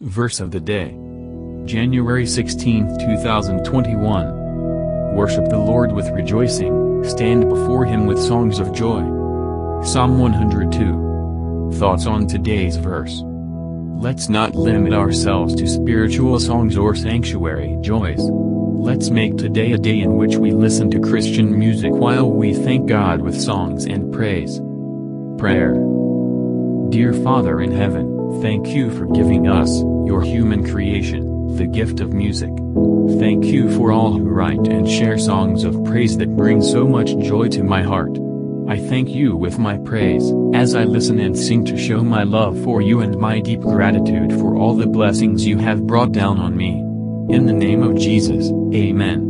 Verse of the day. January 16, 2021. Worship the Lord with rejoicing, stand before him with songs of joy. Psalm 102. Thoughts on today's verse. Let's not limit ourselves to spiritual songs or sanctuary joys. Let's make today a day in which we listen to Christian music while we thank God with songs and praise. Prayer. Dear Father in heaven, thank you for giving us, your human creation, the gift of music. Thank you for all who write and share songs of praise that bring so much joy to my heart. I thank you with my praise, as I listen and sing to show my love for you and my deep gratitude for all the blessings you have brought down on me. In the name of Jesus, Amen.